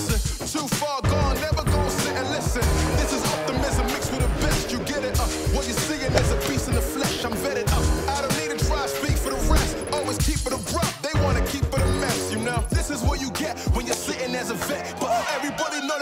Too far gone, never gonna sit and listen. This is optimism mixed with the best. You get it up. Uh, what you're seeing is a piece in the flesh. I'm vetted up. Uh, I don't need to try, speak for the rest. Always keep it abrupt. They wanna keep it a mess, you know. This is what you get when you're sitting as a vet. But everybody knows.